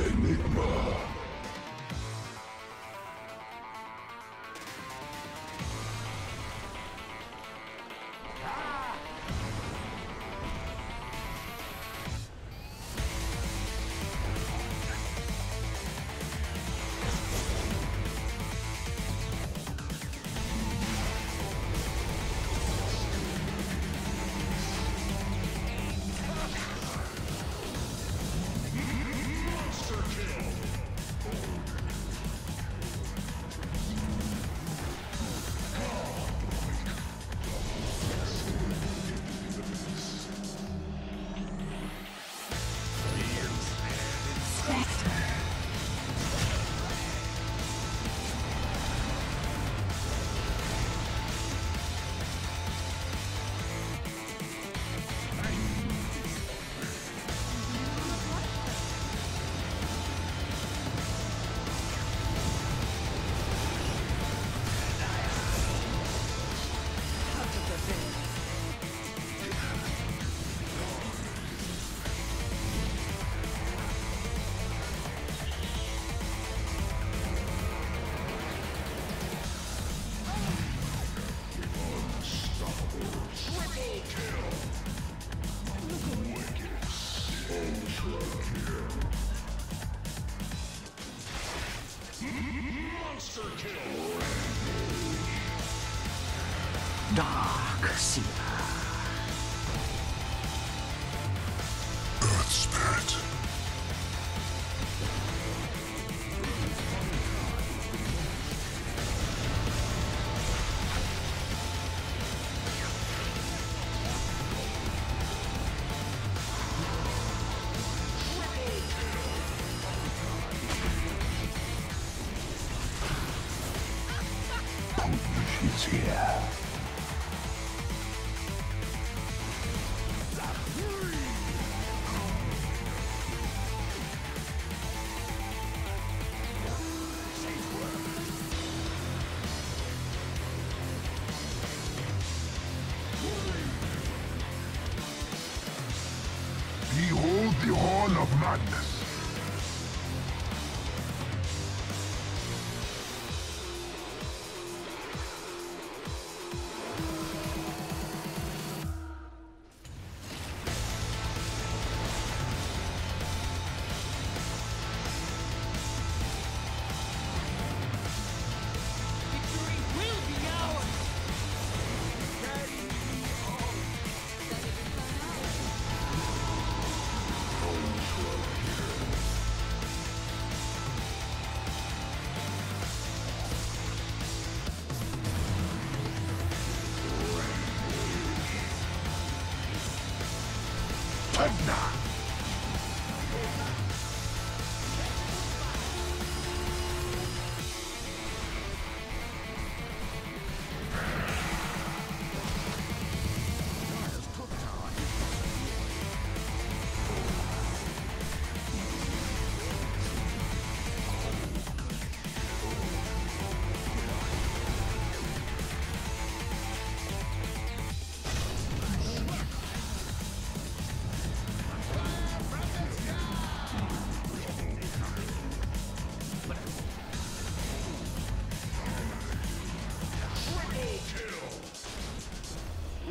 Dark Seer. Earth Spirit. Putin is here.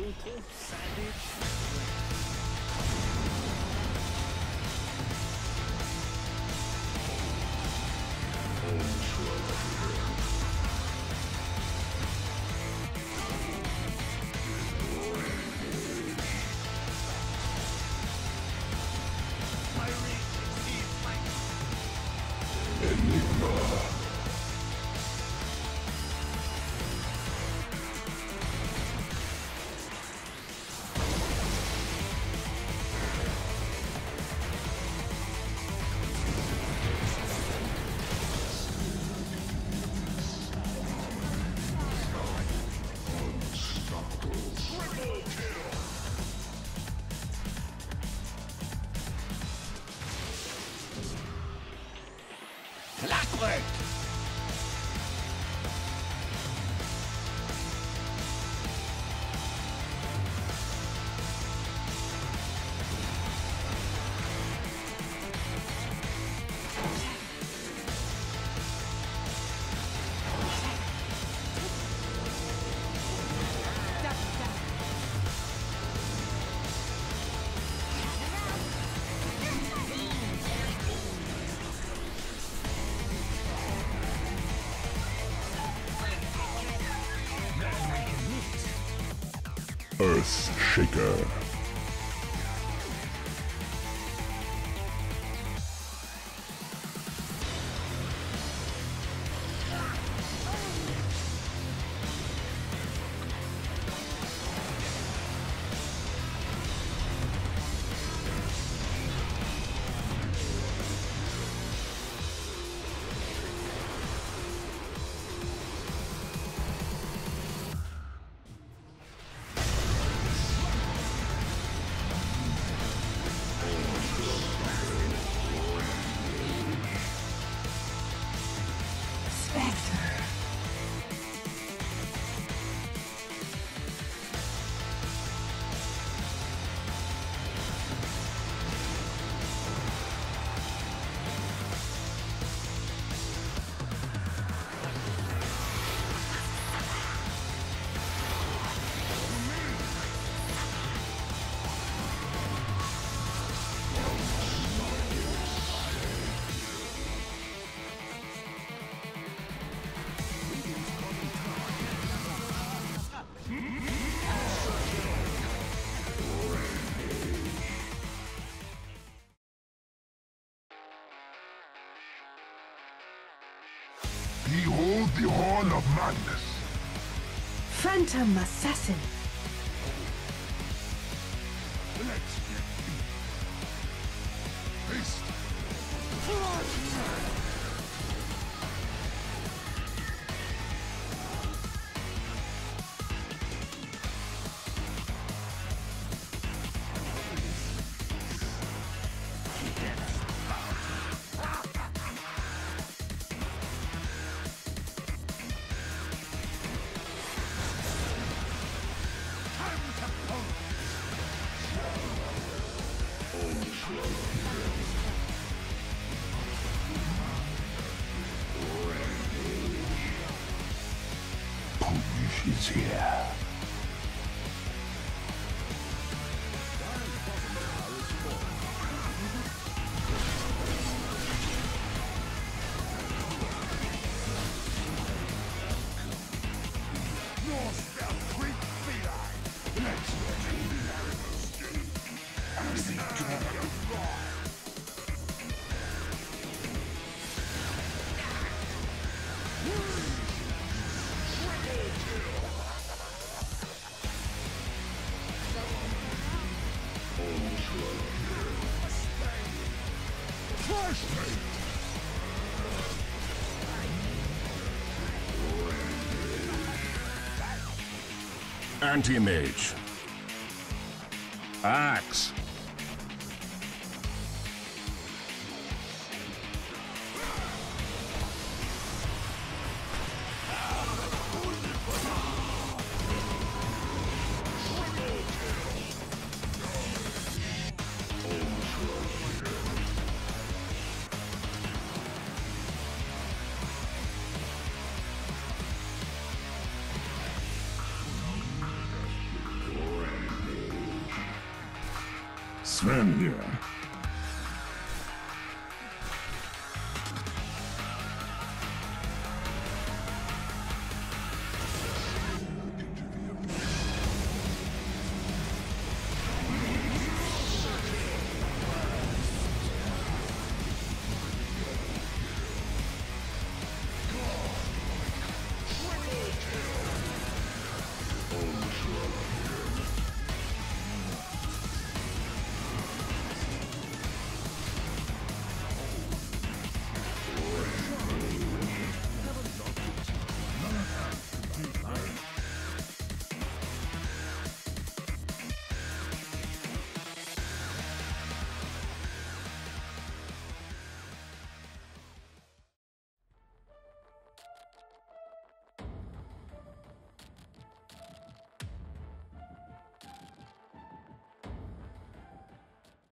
Savage. Earth Shaker. Behold the Horn of Madness. Phantom Assassin. Let's get is here. Anti-mage. Axe. Sven here.